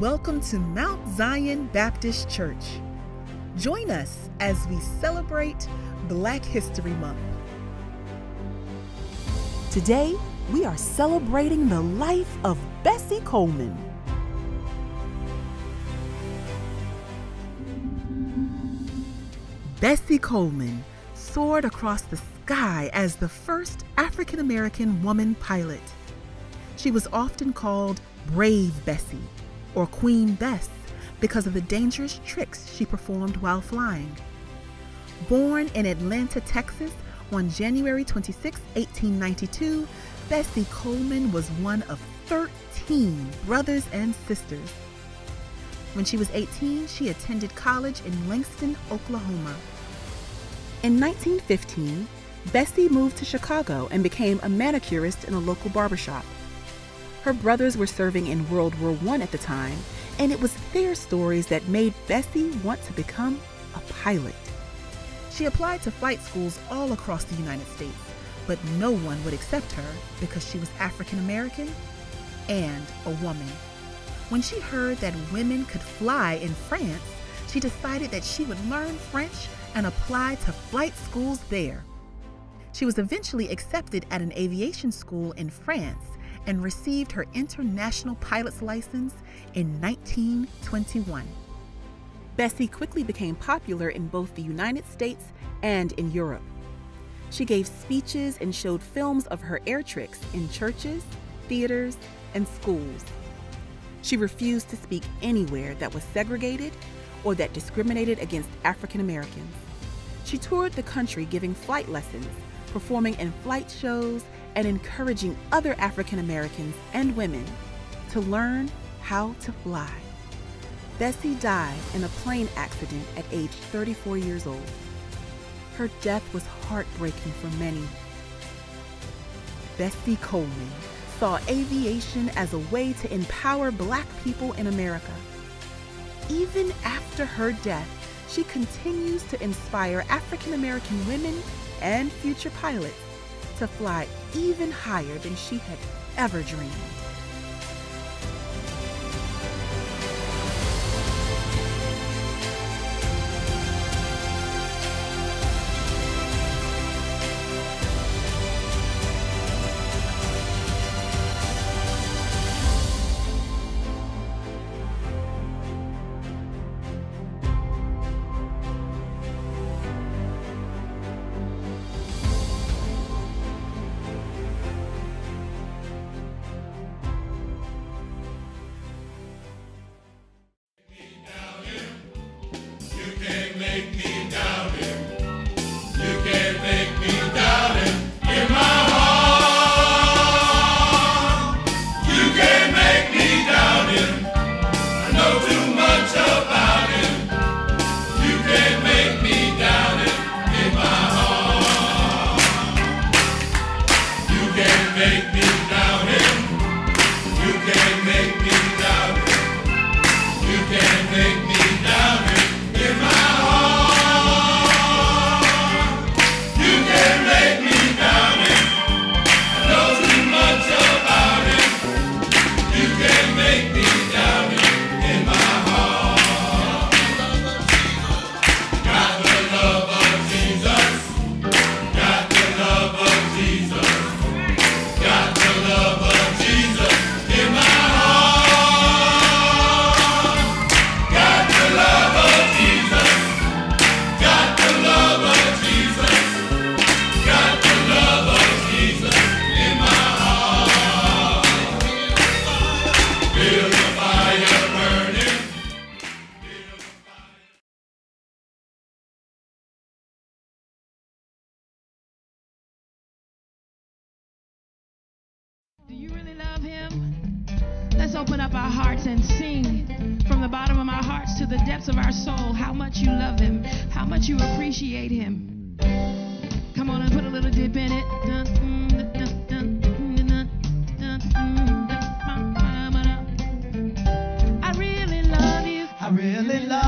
Welcome to Mount Zion Baptist Church. Join us as we celebrate Black History Month. Today, we are celebrating the life of Bessie Coleman. Bessie Coleman soared across the sky as the first African American woman pilot. She was often called Brave Bessie or Queen Bess because of the dangerous tricks she performed while flying. Born in Atlanta, Texas on January 26, 1892, Bessie Coleman was one of 13 brothers and sisters. When she was 18, she attended college in Langston, Oklahoma. In 1915, Bessie moved to Chicago and became a manicurist in a local barbershop. Her brothers were serving in World War I at the time, and it was their stories that made Bessie want to become a pilot. She applied to flight schools all across the United States, but no one would accept her because she was African American and a woman. When she heard that women could fly in France, she decided that she would learn French and apply to flight schools there. She was eventually accepted at an aviation school in France and received her international pilot's license in 1921. Bessie quickly became popular in both the United States and in Europe. She gave speeches and showed films of her air tricks in churches, theaters, and schools. She refused to speak anywhere that was segregated or that discriminated against African Americans. She toured the country giving flight lessons, performing in flight shows, and encouraging other African Americans and women to learn how to fly. Bessie died in a plane accident at age 34 years old. Her death was heartbreaking for many. Bessie Coleman saw aviation as a way to empower black people in America. Even after her death, she continues to inspire African American women and future pilots to fly even higher than she had ever dreamed. Depths of our soul how much you love him, how much you appreciate him. Come on and put a little dip in it. Mm, mm. I really love you. I really love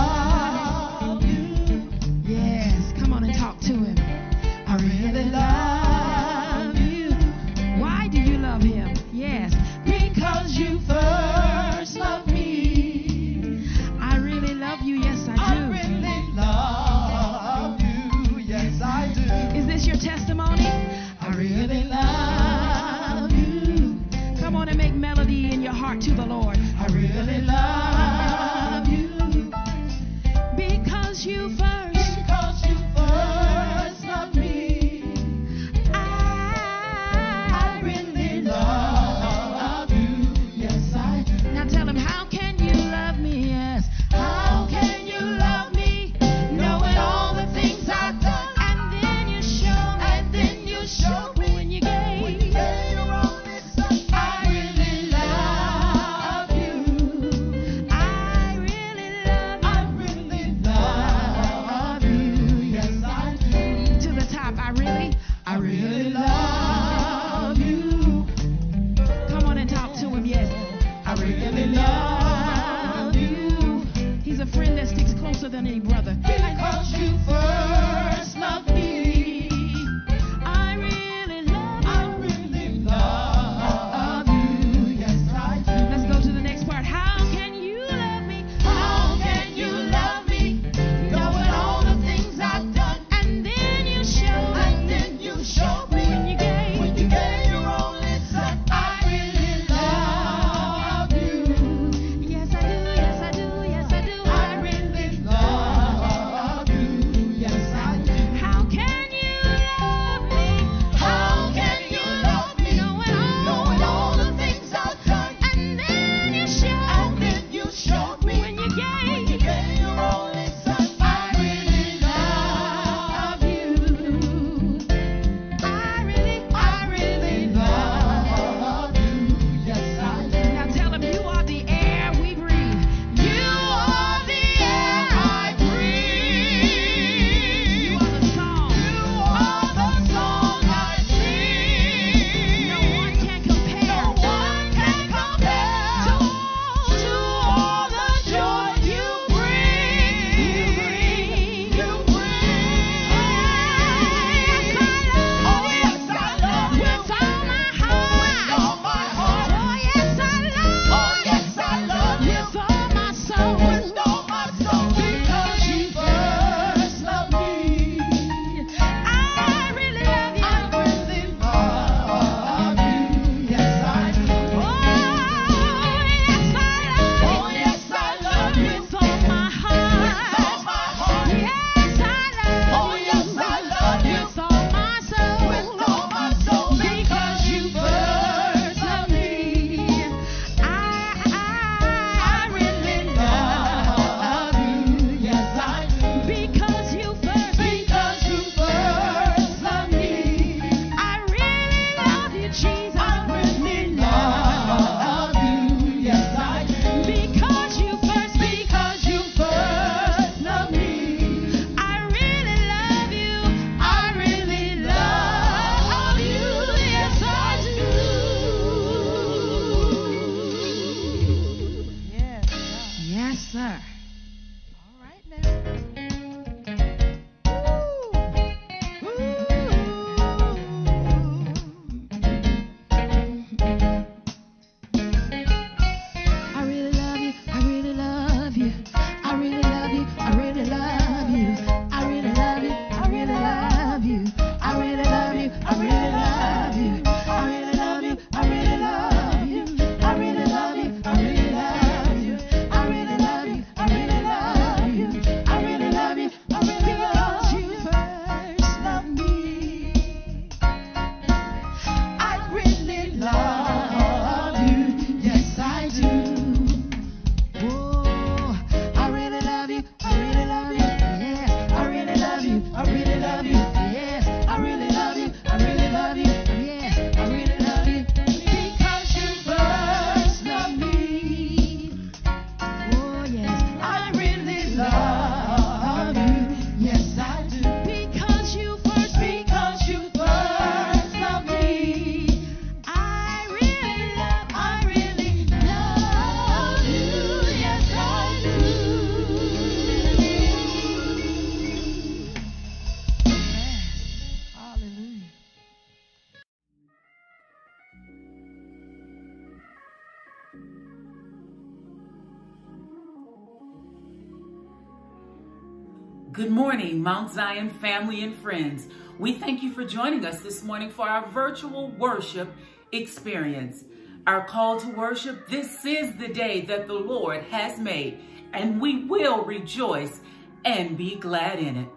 morning, Mount Zion family and friends. We thank you for joining us this morning for our virtual worship experience. Our call to worship this is the day that the Lord has made, and we will rejoice and be glad in it.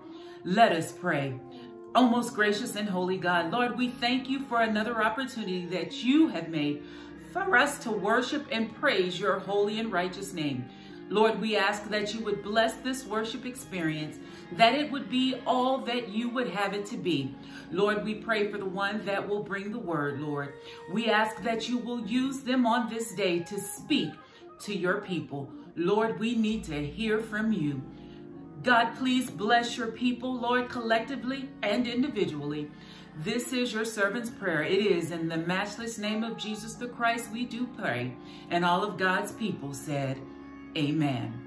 Let us pray. O most gracious and holy God, Lord, we thank you for another opportunity that you have made for us to worship and praise your holy and righteous name. Lord, we ask that you would bless this worship experience, that it would be all that you would have it to be. Lord, we pray for the one that will bring the word, Lord. We ask that you will use them on this day to speak to your people. Lord, we need to hear from you. God, please bless your people, Lord, collectively and individually. This is your servant's prayer. It is in the matchless name of Jesus the Christ we do pray. And all of God's people said, Amen.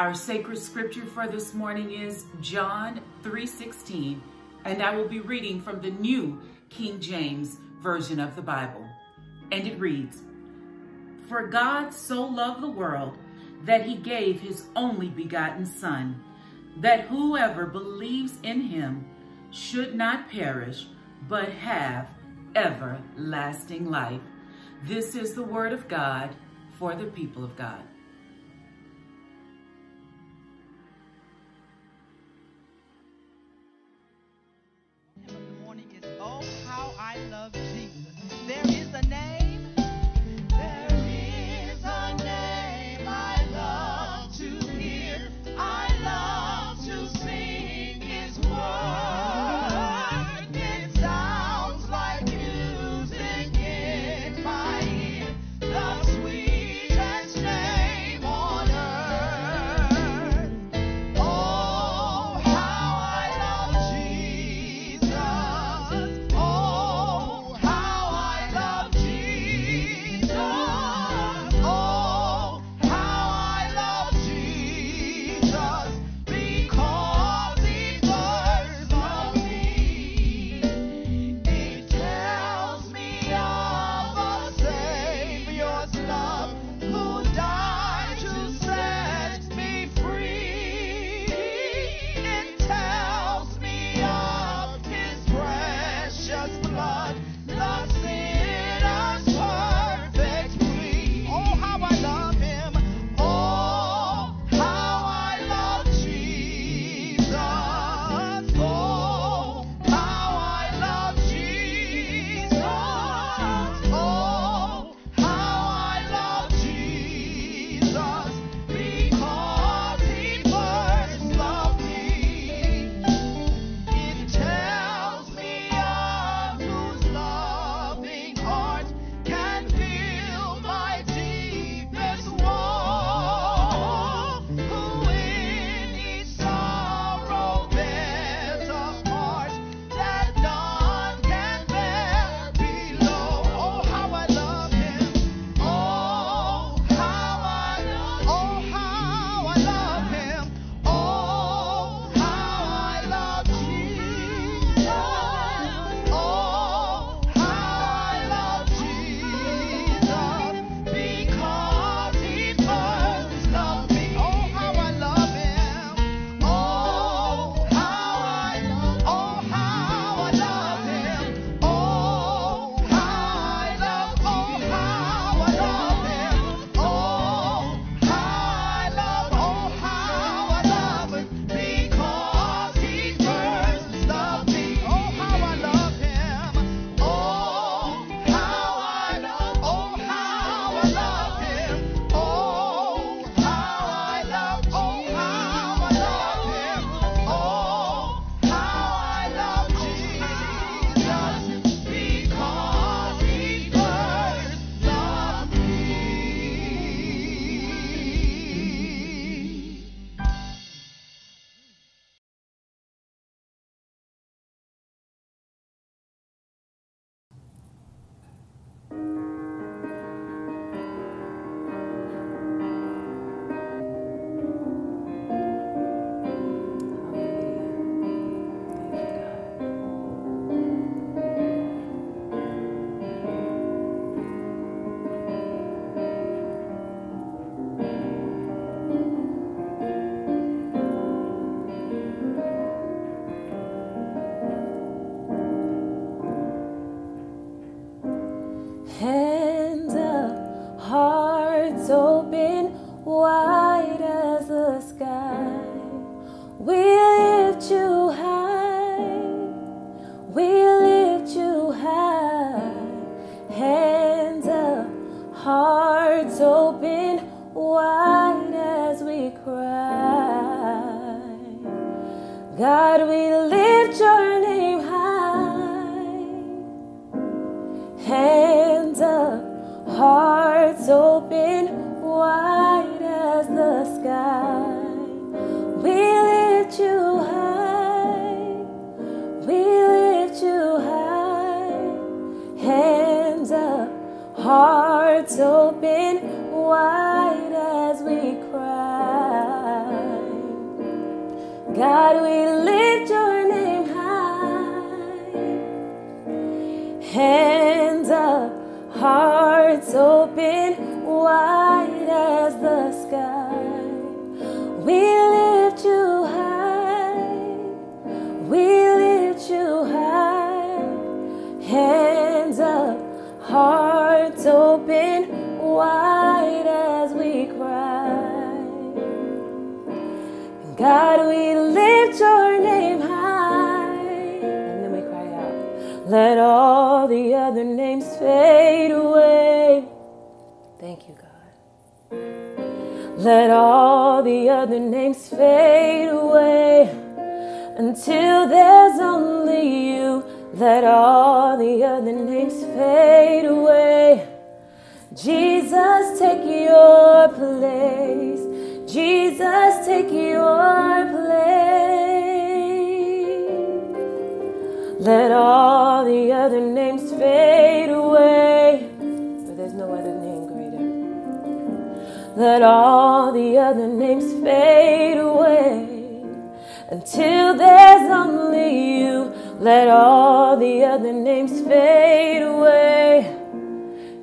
Our sacred scripture for this morning is John 3:16, and I will be reading from the New King James Version of the Bible. And it reads, For God so loved the world that he gave his only begotten Son, that whoever believes in him should not perish, but have everlasting life. This is the word of God for the people of God.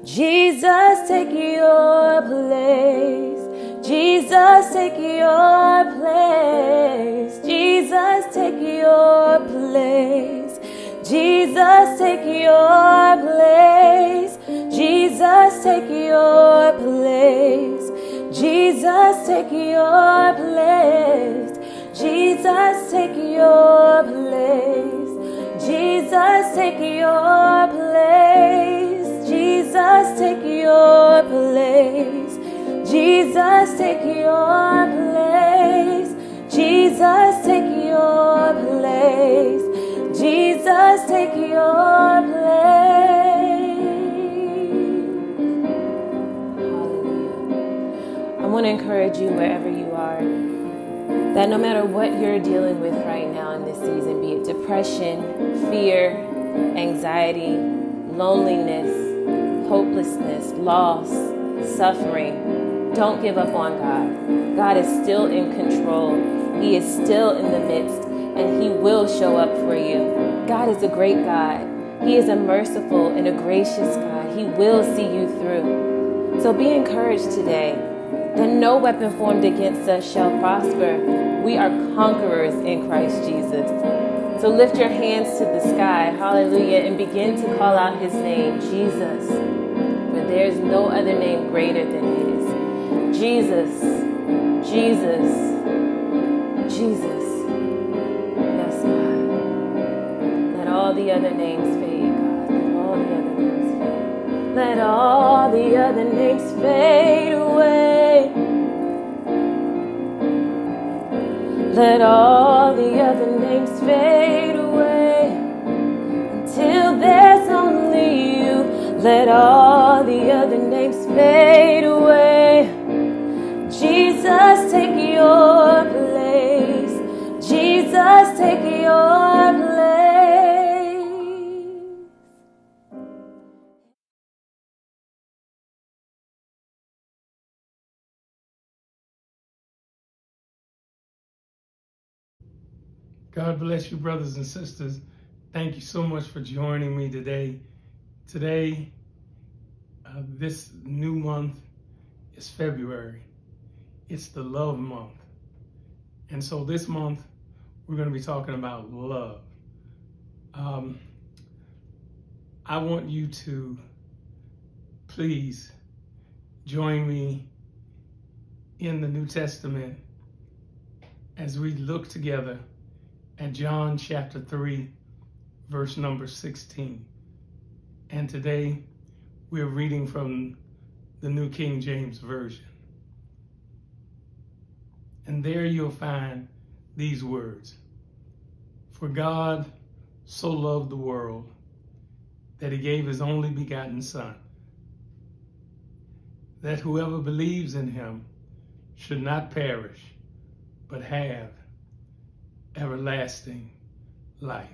Jesus, take your place. Jesus, take your place. Jesus, take your place. Jesus, take your place. Jesus, take your place. Jesus, take your place. Jesus, take your place. Jesus, take your place. Jesus, take your place. Jesus, take your place. Jesus, take your place. Jesus, take your place. I want to encourage you wherever you are that no matter what you're dealing with right now in this season, be it depression, fear, anxiety, loneliness, hopelessness, loss, suffering, don't give up on God. God is still in control. He is still in the midst, and He will show up for you. God is a great God. He is a merciful and a gracious God. He will see you through. So be encouraged today that no weapon formed against us shall prosper. We are conquerors in Christ Jesus. So lift your hands to the sky, hallelujah, and begin to call out his name, Jesus. For there is no other name greater than his. Jesus, Jesus, Jesus. Yes, God. Let all the other names fade, God. Let all the other names fade. Let all the other names fade away. Let all the other fade away until there's only you. Let all the other names fade away. Jesus, take your place. Jesus, take your place. God bless you, brothers and sisters. Thank you so much for joining me today. Today, uh, this new month is February. It's the love month. And so this month, we're going to be talking about love. Um, I want you to please join me in the New Testament as we look together at John chapter 3, verse number 16. And today we're reading from the New King James Version. And there you'll find these words For God so loved the world that he gave his only begotten Son, that whoever believes in him should not perish, but have everlasting life.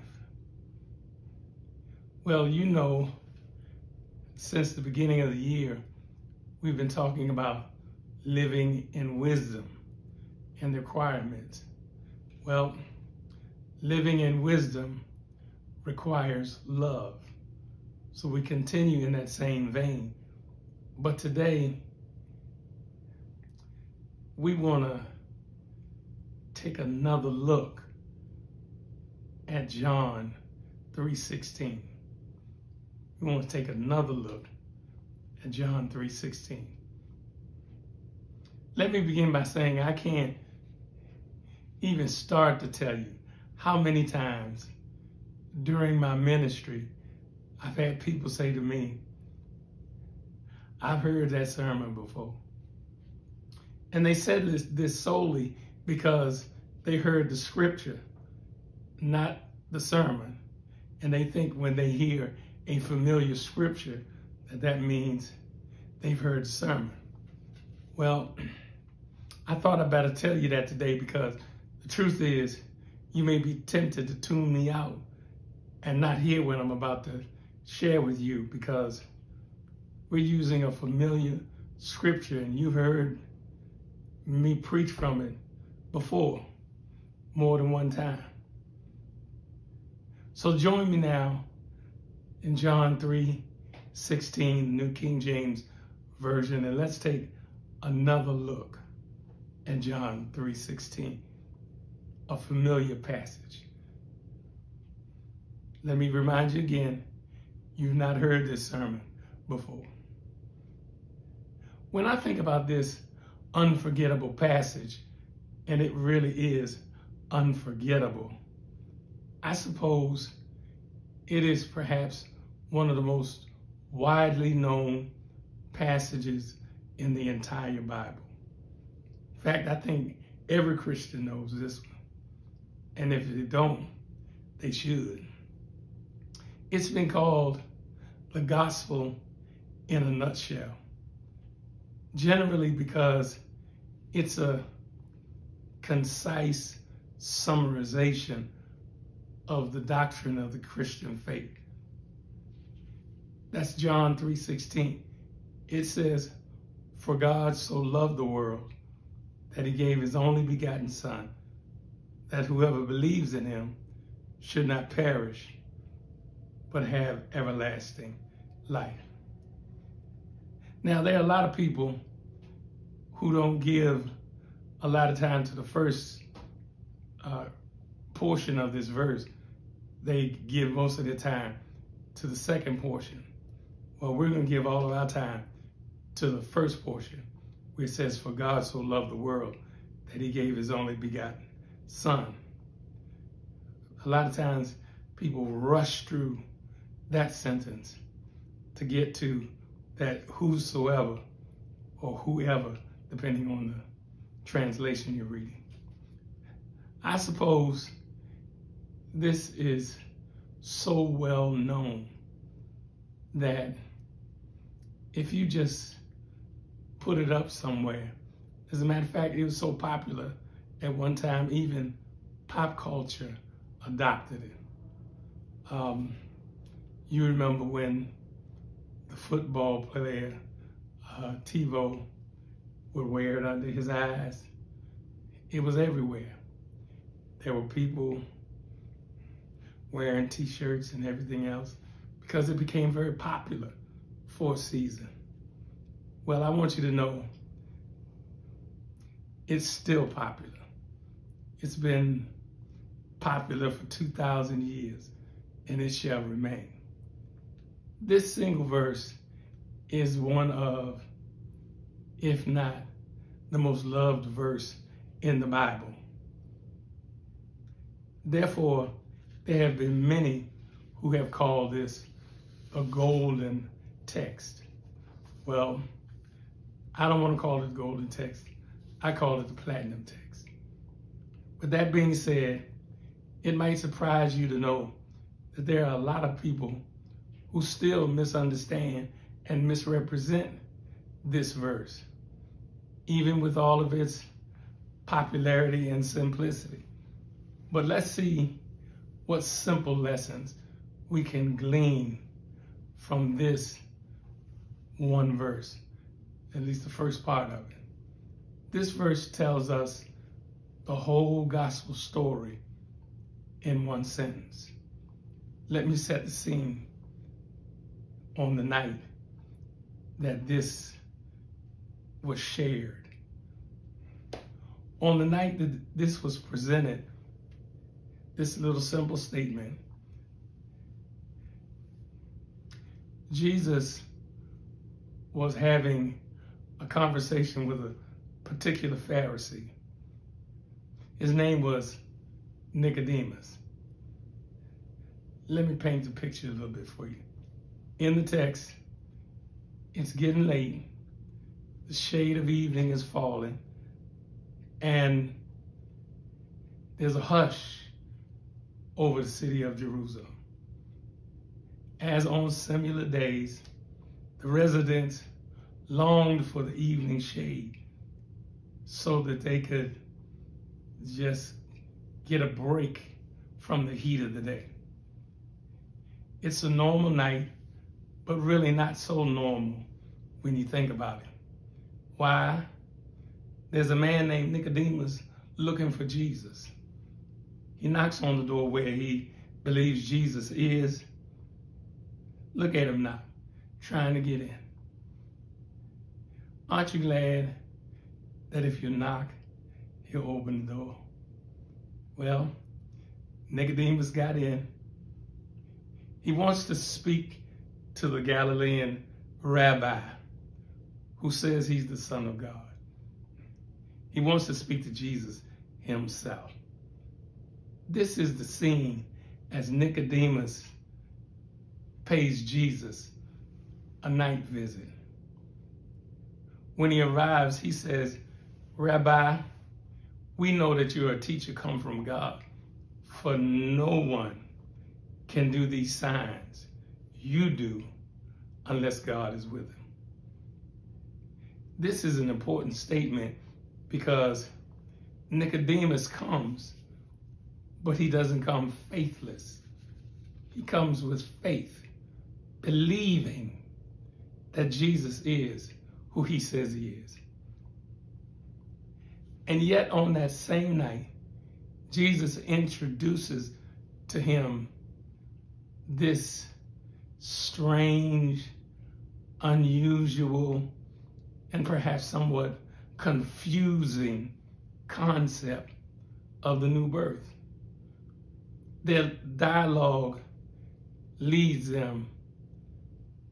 Well, you know, since the beginning of the year, we've been talking about living in wisdom and the requirements. Well, living in wisdom requires love. So we continue in that same vein. But today, we want to take another look at John 3:16. We want to take another look at John 3:16. Let me begin by saying I can't even start to tell you how many times during my ministry I've had people say to me, I've heard that sermon before. And they said this, this solely because they heard the scripture, not the sermon. And they think when they hear a familiar scripture, that that means they've heard sermon. Well, I thought I better tell you that today because the truth is, you may be tempted to tune me out and not hear what I'm about to share with you because we're using a familiar scripture and you've heard me preach from it before more than one time. So join me now in John 3 16, New King James Version, and let's take another look at John 3 16, a familiar passage. Let me remind you again you've not heard this sermon before. When I think about this unforgettable passage, and it really is unforgettable, I suppose it is perhaps one of the most widely known passages in the entire Bible. In fact, I think every Christian knows this one. And if they don't, they should. It's been called the gospel in a nutshell. Generally because it's a concise summarization of the doctrine of the Christian faith. That's John 3:16. It says, "For God so loved the world that he gave his only begotten son, that whoever believes in him should not perish, but have everlasting life. Now, there are a lot of people who don't give a lot of time to the first uh, portion of this verse. They give most of their time to the second portion. Well, we're going to give all of our time to the first portion, where it says, For God so loved the world that he gave his only begotten son. A lot of times people rush through that sentence to get to that whosoever or whoever, depending on the translation you're reading. I suppose this is so well known that if you just put it up somewhere, as a matter of fact, it was so popular at one time, even pop culture adopted it. Um, you remember when the football player, uh, Tebow, would wear it under his eyes. It was everywhere. There were people wearing t-shirts and everything else because it became very popular for a season. Well, I want you to know it's still popular. It's been popular for 2,000 years and it shall remain. This single verse is one of, if not the most loved verse in the Bible. Therefore, there have been many who have called this a golden text. Well, I don't want to call it a golden text. I call it the platinum text. But that being said, it might surprise you to know that there are a lot of people who still misunderstand and misrepresent this verse, even with all of its popularity and simplicity. But let's see what simple lessons we can glean from this one verse, at least the first part of it. This verse tells us the whole gospel story in one sentence. Let me set the scene on the night that this was shared. On the night that this was presented, this little simple statement, Jesus was having a conversation with a particular Pharisee. His name was Nicodemus. Let me paint the picture a little bit for you. In the text, it's getting late. The shade of evening is falling. And there's a hush over the city of Jerusalem. As on similar days, the residents longed for the evening shade so that they could just get a break from the heat of the day. It's a normal night, but really not so normal when you think about it. Why? There's a man named Nicodemus looking for Jesus. He knocks on the door where he believes Jesus is. Look at him now, trying to get in. Aren't you glad that if you knock, he'll open the door? Well, Nicodemus got in. He wants to speak to the Galilean rabbi who says he's the Son of God. He wants to speak to Jesus himself. This is the scene as Nicodemus pays Jesus a night visit. When he arrives, he says, Rabbi, we know that you're a teacher come from God, for no one can do these signs you do unless God is with him. This is an important statement because Nicodemus comes, but he doesn't come faithless. He comes with faith, believing that Jesus is who he says he is. And yet on that same night, Jesus introduces to him this strange, unusual, and perhaps somewhat confusing concept of the new birth. Their dialogue leads them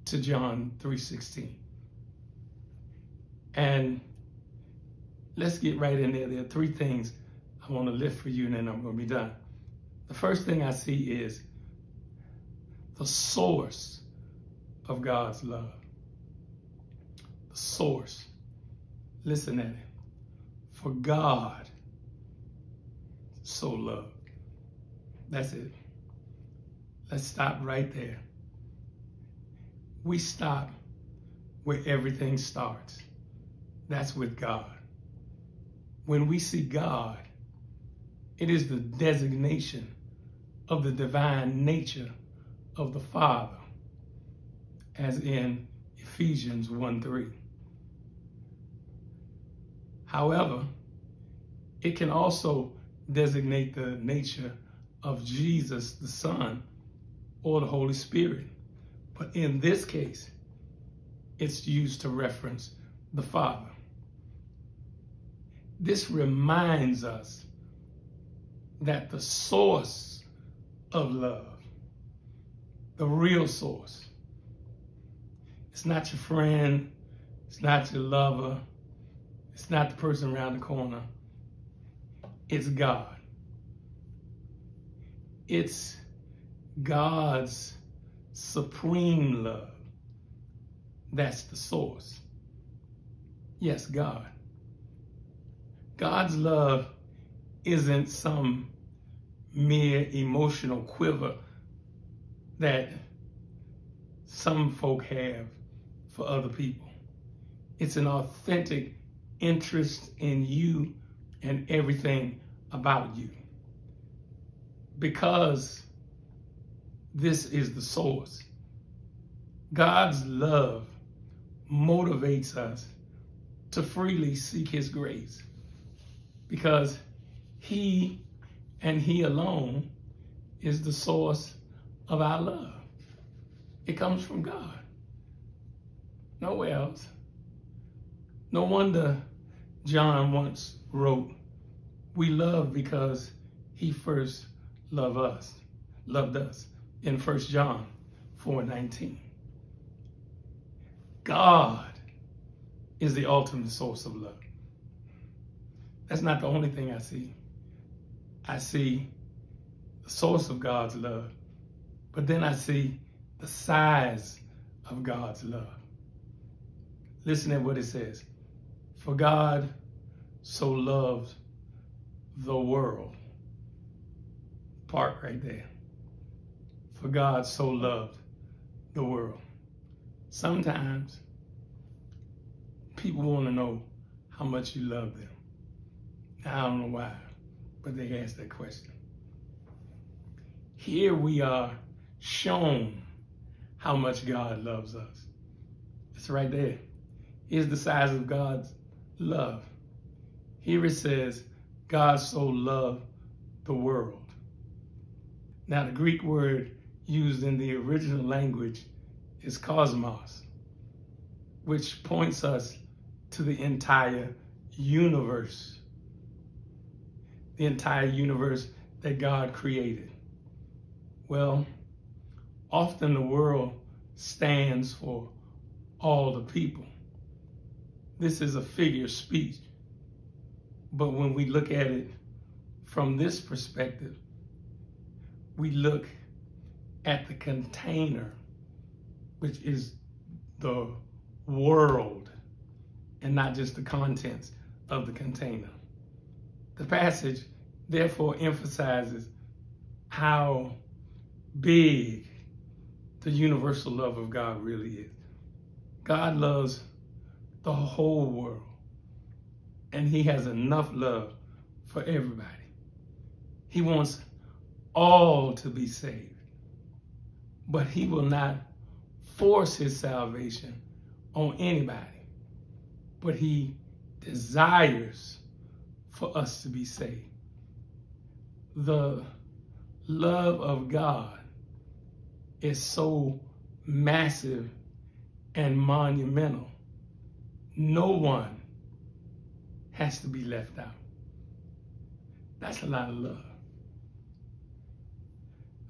to John 3.16. And let's get right in there. There are three things I want to lift for you and then I'm going to be done. The first thing I see is the source of God's love. The source. Listen at it. For God so loved. That's it. Let's stop right there. We stop where everything starts. That's with God. When we see God, it is the designation of the divine nature of the Father, as in Ephesians 1 3. However, it can also designate the nature of Jesus, the Son, or the Holy Spirit. But in this case, it's used to reference the Father. This reminds us that the source of love the real source. It's not your friend. It's not your lover. It's not the person around the corner. It's God. It's God's supreme love. That's the source. Yes, God. God's love isn't some mere emotional quiver that some folk have for other people. It's an authentic interest in you and everything about you. Because this is the source. God's love motivates us to freely seek his grace because he and he alone is the source of our love. It comes from God. Nowhere else. No wonder John once wrote, we love because he first loved us, loved us in 1 John 4:19. God is the ultimate source of love. That's not the only thing I see. I see the source of God's love, but then I see the size of God's love. Listen to what it says. For God so loved the world. Part right there. For God so loved the world. Sometimes people want to know how much you love them. I don't know why, but they ask that question. Here we are shown how much God loves us. It's right there. Here's the size of God's love. Here it says, God so loved the world. Now, the Greek word used in the original language is cosmos, which points us to the entire universe. The entire universe that God created. Well, often the world stands for all the people. This is a figure of speech. But when we look at it from this perspective, we look at the container, which is the world and not just the contents of the container. The passage therefore emphasizes how big the universal love of God really is. God loves the whole world, and He has enough love for everybody. He wants all to be saved, but He will not force His salvation on anybody but he desires for us to be saved. The love of God is so massive and monumental. No one has to be left out. That's a lot of love.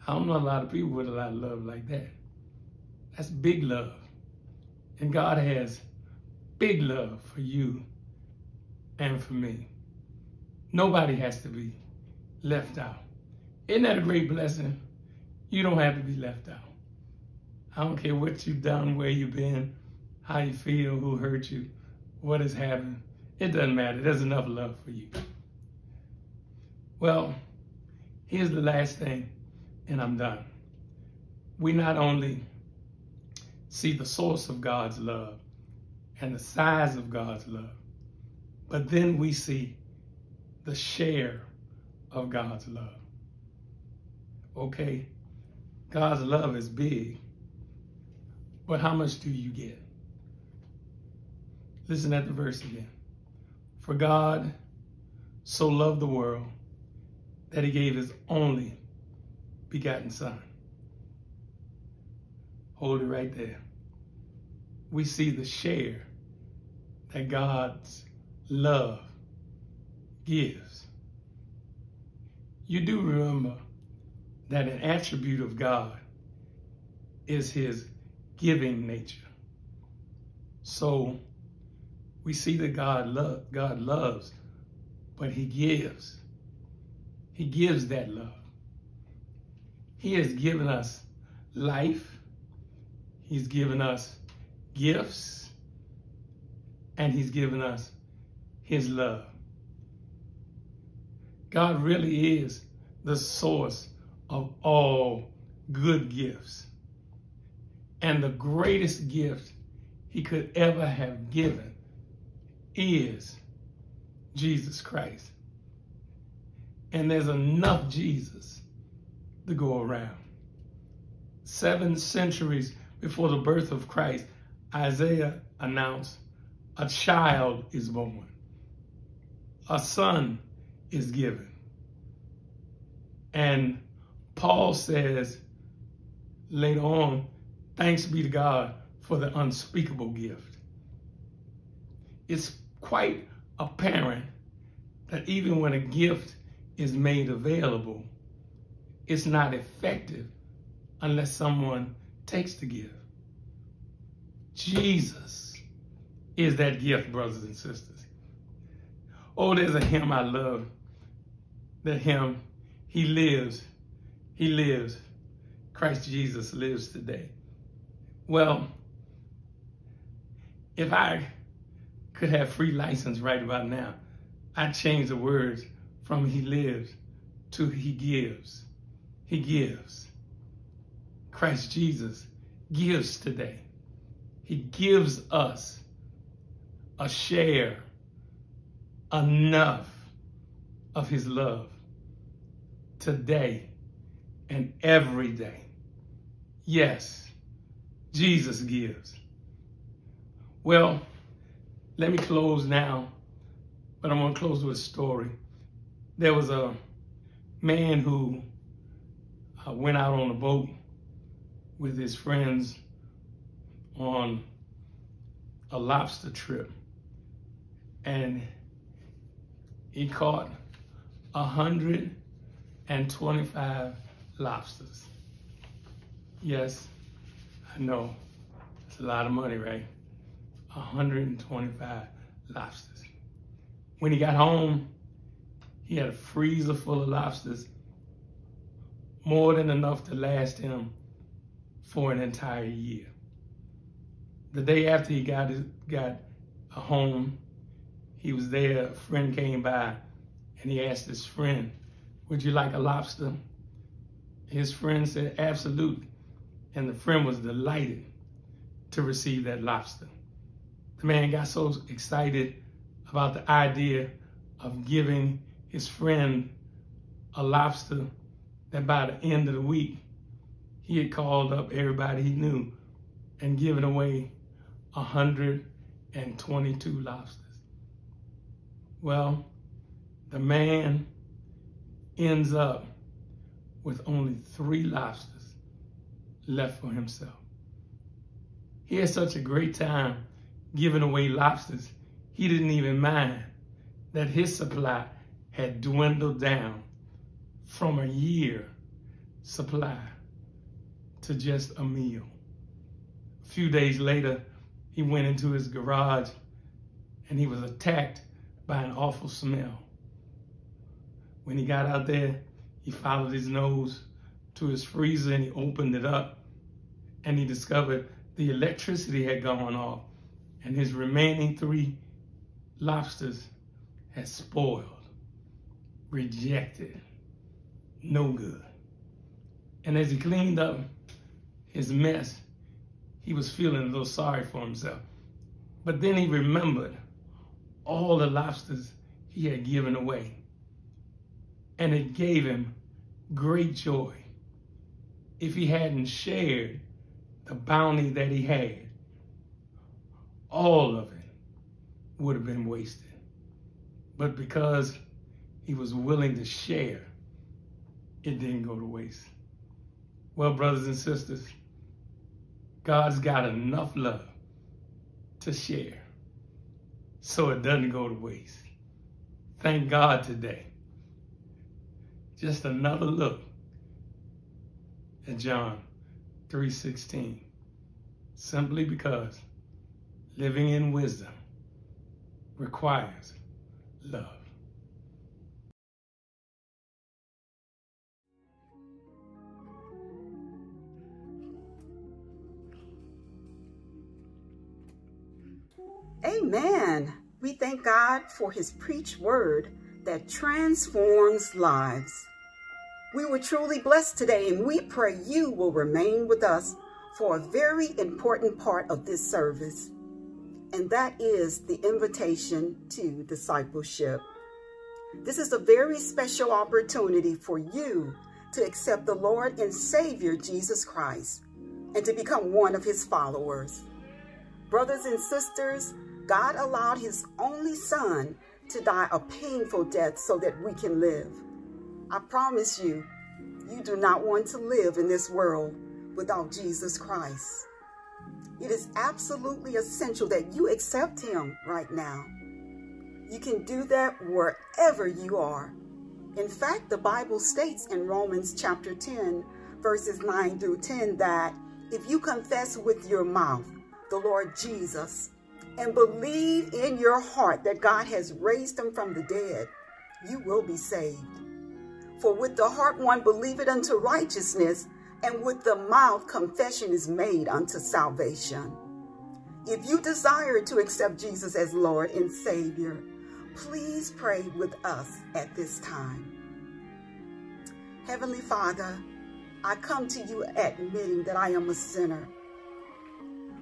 I don't know a lot of people with a lot of love like that. That's big love. And God has big love for you and for me. Nobody has to be left out. Isn't that a great blessing? You don't have to be left out. I don't care what you've done, where you've been, how you feel, who hurt you, what has happened. It doesn't matter. There's enough love for you. Well, here's the last thing, and I'm done. We not only see the source of God's love, and the size of God's love. But then we see the share of God's love. Okay, God's love is big, but how much do you get? Listen at the verse again. For God so loved the world that he gave his only begotten son. Hold it right there. We see the share that God's love gives. You do remember that an attribute of God is his giving nature. So we see that God love, God loves, but he gives. He gives that love. He has given us life. He's given us gifts. And he's given us his love. God really is the source of all good gifts. And the greatest gift he could ever have given is Jesus Christ. And there's enough Jesus to go around. Seven centuries before the birth of Christ, Isaiah announced, a child is born. A son is given. And Paul says later on, thanks be to God for the unspeakable gift. It's quite apparent that even when a gift is made available, it's not effective unless someone takes the gift. Jesus is that gift, brothers and sisters. Oh, there's a hymn I love. That hymn, He lives, He lives. Christ Jesus lives today. Well, if I could have free license right about now, I'd change the words from He lives to He gives. He gives. Christ Jesus gives today. He gives us a share, enough of his love today and every day. Yes, Jesus gives. Well, let me close now, but I'm going to close with a story. There was a man who uh, went out on a boat with his friends on a lobster trip and he caught 125 lobsters. Yes, I know. It's a lot of money, right? 125 lobsters. When he got home, he had a freezer full of lobsters, more than enough to last him for an entire year. The day after he got his, got a home, he was there, a friend came by and he asked his friend, would you like a lobster? His friend said, absolutely. And the friend was delighted to receive that lobster. The man got so excited about the idea of giving his friend a lobster that by the end of the week, he had called up everybody he knew and given away 122 lobsters. Well, the man ends up with only three lobsters left for himself. He had such a great time giving away lobsters, he didn't even mind that his supply had dwindled down from a year supply to just a meal. A few days later, he went into his garage and he was attacked by an awful smell. When he got out there, he followed his nose to his freezer and he opened it up and he discovered the electricity had gone off and his remaining three lobsters had spoiled, rejected, no good. And as he cleaned up his mess, he was feeling a little sorry for himself. But then he remembered all the lobsters he had given away. And it gave him great joy. If he hadn't shared the bounty that he had, all of it would have been wasted. But because he was willing to share, it didn't go to waste. Well, brothers and sisters, God's got enough love to share so it doesn't go to waste. Thank God today. Just another look at John 3.16. Simply because living in wisdom requires love. Amen. We thank God for his preached word that transforms lives. We were truly blessed today, and we pray you will remain with us for a very important part of this service, and that is the invitation to discipleship. This is a very special opportunity for you to accept the Lord and Savior Jesus Christ and to become one of his followers. Brothers and sisters, God allowed his only son to die a painful death so that we can live. I promise you, you do not want to live in this world without Jesus Christ. It is absolutely essential that you accept him right now. You can do that wherever you are. In fact, the Bible states in Romans chapter 10, verses 9 through 10, that if you confess with your mouth the Lord Jesus and believe in your heart that God has raised him from the dead, you will be saved. For with the heart one believeth unto righteousness, and with the mouth confession is made unto salvation. If you desire to accept Jesus as Lord and Savior, please pray with us at this time. Heavenly Father, I come to you admitting that I am a sinner.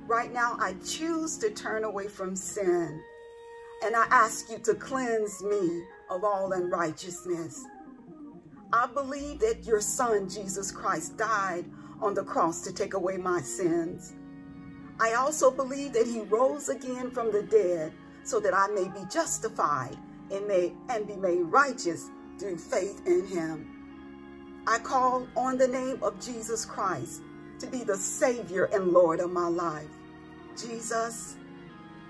Right now, I choose to turn away from sin, and I ask you to cleanse me of all unrighteousness. I believe that your son, Jesus Christ, died on the cross to take away my sins. I also believe that he rose again from the dead so that I may be justified and, may, and be made righteous through faith in him. I call on the name of Jesus Christ to be the Savior and Lord of my life. Jesus,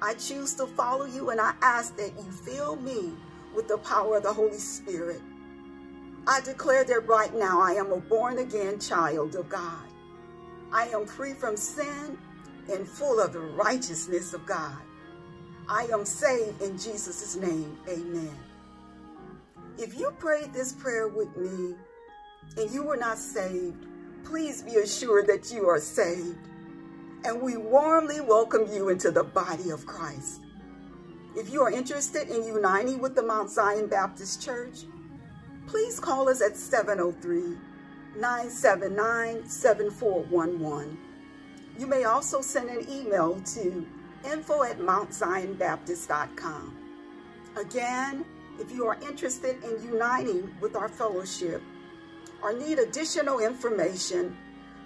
I choose to follow you and I ask that you fill me with the power of the Holy Spirit. I declare that right now I am a born again child of God. I am free from sin and full of the righteousness of God. I am saved in Jesus' name. Amen. If you prayed this prayer with me and you were not saved, please be assured that you are saved. And we warmly welcome you into the body of Christ. If you are interested in uniting with the Mount Zion Baptist Church, please call us at 703-979-7411. You may also send an email to info at mountzionbaptist.com. Again, if you are interested in uniting with our fellowship or need additional information,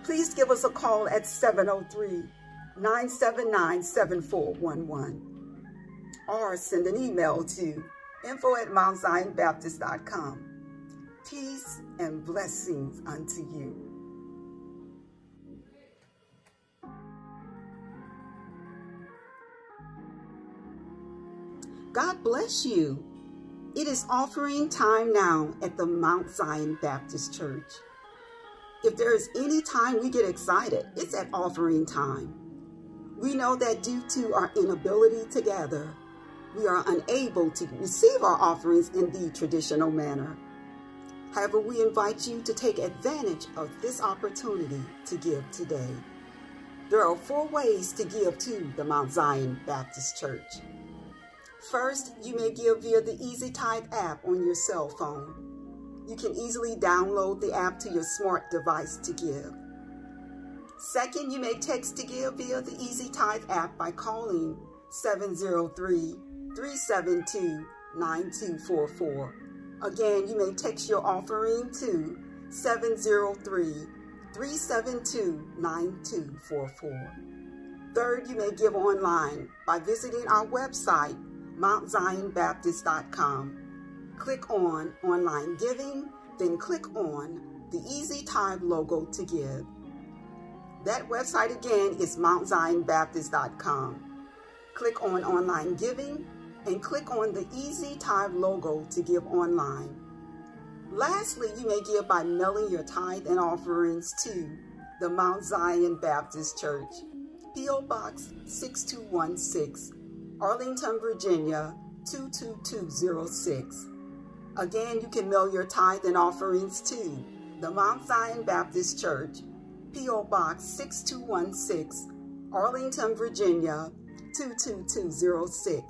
please give us a call at 703-979-7411 or send an email to info at mountzionbaptist.com. Peace and blessings unto you. God bless you. It is offering time now at the Mount Zion Baptist Church. If there is any time we get excited, it's at offering time. We know that due to our inability to gather, we are unable to receive our offerings in the traditional manner. However, we invite you to take advantage of this opportunity to give today. There are four ways to give to the Mount Zion Baptist Church. First, you may give via the Easy app on your cell phone. You can easily download the app to your smart device to give. Second, you may text to give via the Easy Tithe app by calling 703-372-9244. Again, you may text your offering to 703-372-9244. Third, you may give online by visiting our website, mountzionbaptist.com. Click on Online Giving, then click on the Easy Tithe logo to give. That website again is mountzionbaptist.com. Click on Online Giving and click on the Easy Tithe logo to give online. Lastly, you may give by mailing your tithe and offerings to the Mount Zion Baptist Church, P.O. Box 6216, Arlington, Virginia 22206. Again, you can mail your tithe and offerings to the Mount Zion Baptist Church, P.O. Box 6216, Arlington, Virginia 22206.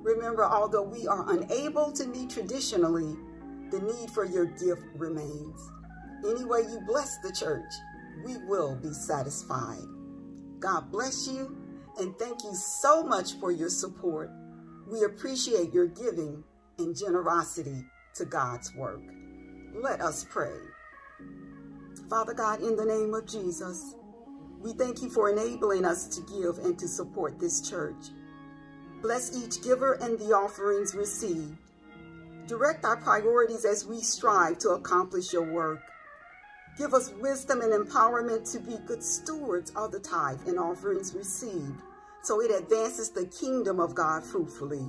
Remember, although we are unable to meet traditionally, the need for your gift remains. Any way you bless the church, we will be satisfied. God bless you, and thank you so much for your support. We appreciate your giving and generosity to God's work. Let us pray. Father God, in the name of Jesus, we thank you for enabling us to give and to support this church. Bless each giver and the offerings received. Direct our priorities as we strive to accomplish your work. Give us wisdom and empowerment to be good stewards of the tithe and offerings received so it advances the kingdom of God fruitfully.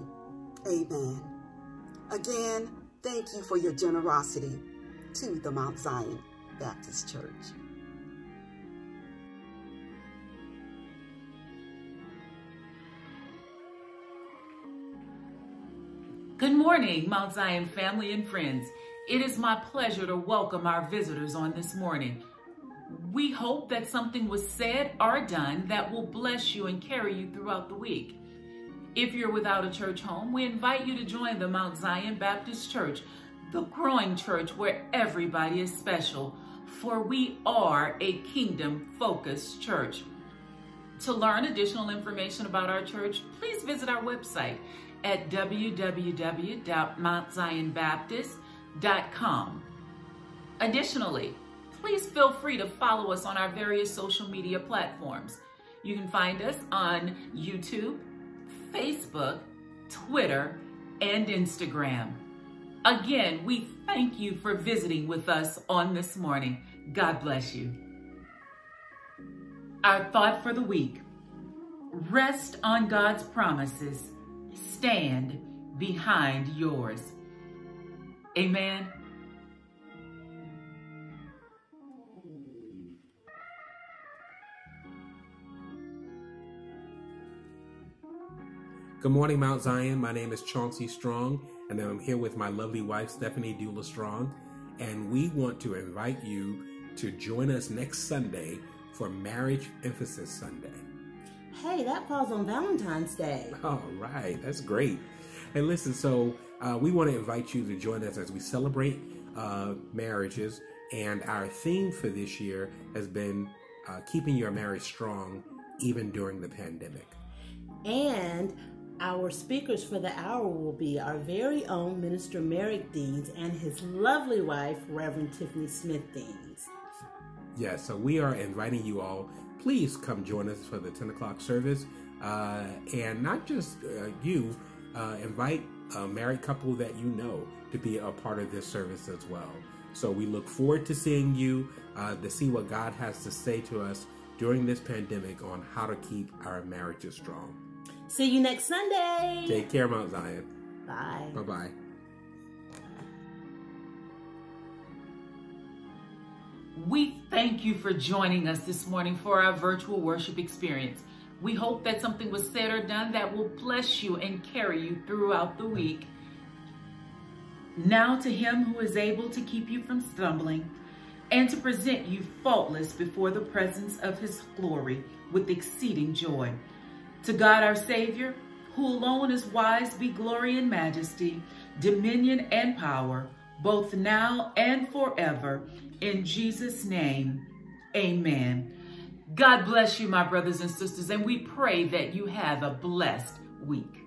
Amen. Again, thank you for your generosity to the Mount Zion Baptist Church. Good morning, Mount Zion family and friends. It is my pleasure to welcome our visitors on this morning. We hope that something was said or done that will bless you and carry you throughout the week. If you're without a church home, we invite you to join the Mount Zion Baptist Church, the growing church where everybody is special, for we are a kingdom-focused church. To learn additional information about our church, please visit our website at www.mountzionbaptist.com. Additionally, please feel free to follow us on our various social media platforms. You can find us on YouTube, Facebook, Twitter, and Instagram. Again, we thank you for visiting with us on this morning. God bless you. Our thought for the week, rest on God's promises stand behind yours. Amen. Good morning, Mount Zion. My name is Chauncey Strong, and I'm here with my lovely wife, Stephanie Dula Strong. And we want to invite you to join us next Sunday for Marriage Emphasis Sunday. Hey, that falls on Valentine's Day. All right, that's great. And listen, so uh, we want to invite you to join us as we celebrate uh, marriages. And our theme for this year has been uh, keeping your marriage strong even during the pandemic. And our speakers for the hour will be our very own Minister Merrick Deans and his lovely wife, Reverend Tiffany Smith Deans. Yes, so we are inviting you all. Please come join us for the 10 o'clock service. Uh, and not just uh, you, uh, invite a married couple that you know to be a part of this service as well. So we look forward to seeing you, uh, to see what God has to say to us during this pandemic on how to keep our marriages strong. See you next Sunday. Take care, Mount Zion. Bye. Bye bye. We thank you for joining us this morning for our virtual worship experience. We hope that something was said or done that will bless you and carry you throughout the week. Now to him who is able to keep you from stumbling and to present you faultless before the presence of his glory with exceeding joy. To God our Savior, who alone is wise, be glory and majesty, dominion and power, both now and forever. In Jesus' name, amen. God bless you, my brothers and sisters, and we pray that you have a blessed week.